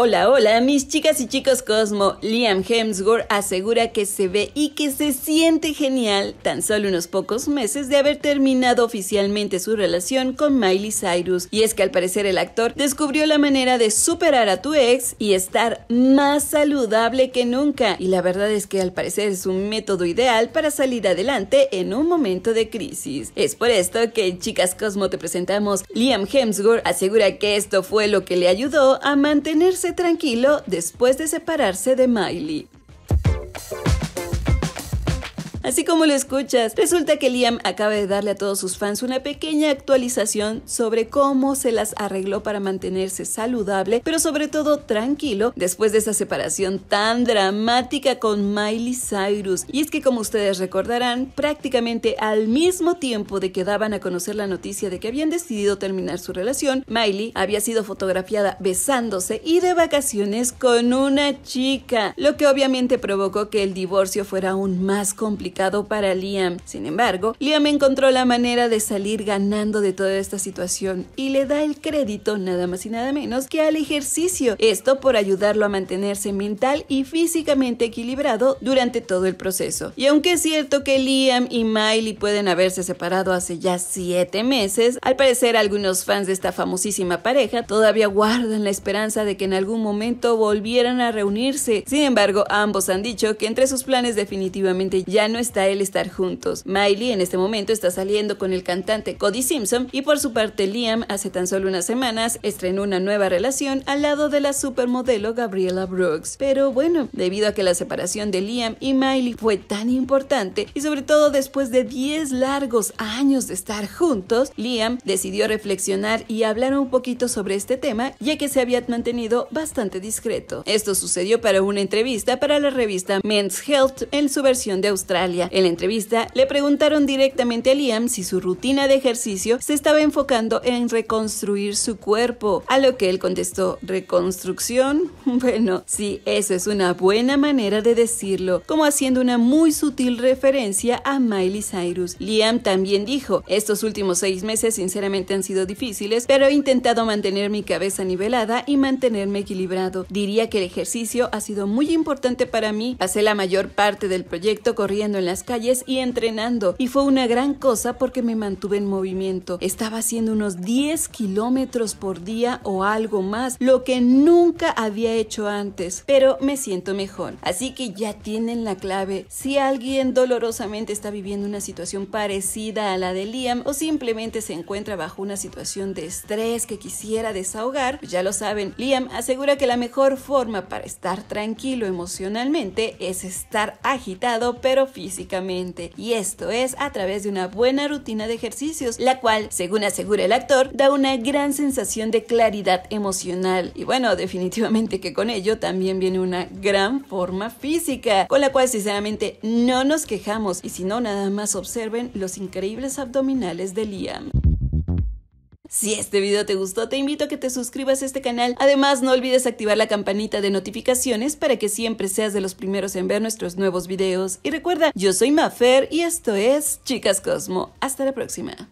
Hola, hola, mis chicas y chicos Cosmo. Liam Hemsworth asegura que se ve y que se siente genial tan solo unos pocos meses de haber terminado oficialmente su relación con Miley Cyrus. Y es que al parecer el actor descubrió la manera de superar a tu ex y estar más saludable que nunca. Y la verdad es que al parecer es un método ideal para salir adelante en un momento de crisis. Es por esto que chicas Cosmo te presentamos Liam Hemsworth asegura que esto fue lo que le ayudó a mantenerse tranquilo después de separarse de Miley. Así como lo escuchas, resulta que Liam acaba de darle a todos sus fans una pequeña actualización sobre cómo se las arregló para mantenerse saludable, pero sobre todo tranquilo después de esa separación tan dramática con Miley Cyrus. Y es que como ustedes recordarán, prácticamente al mismo tiempo de que daban a conocer la noticia de que habían decidido terminar su relación, Miley había sido fotografiada besándose y de vacaciones con una chica, lo que obviamente provocó que el divorcio fuera aún más complicado para Liam. Sin embargo, Liam encontró la manera de salir ganando de toda esta situación y le da el crédito nada más y nada menos que al ejercicio. Esto por ayudarlo a mantenerse mental y físicamente equilibrado durante todo el proceso. Y aunque es cierto que Liam y Miley pueden haberse separado hace ya 7 meses, al parecer algunos fans de esta famosísima pareja todavía guardan la esperanza de que en algún momento volvieran a reunirse. Sin embargo, ambos han dicho que entre sus planes definitivamente ya no está él estar juntos. Miley en este momento está saliendo con el cantante Cody Simpson y por su parte Liam hace tan solo unas semanas estrenó una nueva relación al lado de la supermodelo Gabriela Brooks. Pero bueno, debido a que la separación de Liam y Miley fue tan importante y sobre todo después de 10 largos años de estar juntos, Liam decidió reflexionar y hablar un poquito sobre este tema ya que se había mantenido bastante discreto. Esto sucedió para una entrevista para la revista Men's Health en su versión de Australia en la entrevista le preguntaron directamente a Liam si su rutina de ejercicio se estaba enfocando en reconstruir su cuerpo, a lo que él contestó, ¿reconstrucción? Bueno, sí, eso es una buena manera de decirlo, como haciendo una muy sutil referencia a Miley Cyrus. Liam también dijo, estos últimos seis meses sinceramente han sido difíciles, pero he intentado mantener mi cabeza nivelada y mantenerme equilibrado. Diría que el ejercicio ha sido muy importante para mí. Pasé la mayor parte del proyecto corriendo en las calles y entrenando. Y fue una gran cosa porque me mantuve en movimiento. Estaba haciendo unos 10 kilómetros por día o algo más, lo que nunca había hecho antes. Pero me siento mejor. Así que ya tienen la clave. Si alguien dolorosamente está viviendo una situación parecida a la de Liam o simplemente se encuentra bajo una situación de estrés que quisiera desahogar, pues ya lo saben, Liam asegura que la mejor forma para estar tranquilo emocionalmente es estar agitado pero y esto es a través de una buena rutina de ejercicios, la cual, según asegura el actor, da una gran sensación de claridad emocional. Y bueno, definitivamente que con ello también viene una gran forma física, con la cual sinceramente no nos quejamos. Y si no nada más observen los increíbles abdominales de Liam. Si este video te gustó, te invito a que te suscribas a este canal. Además, no olvides activar la campanita de notificaciones para que siempre seas de los primeros en ver nuestros nuevos videos. Y recuerda, yo soy Mafer y esto es Chicas Cosmo. Hasta la próxima.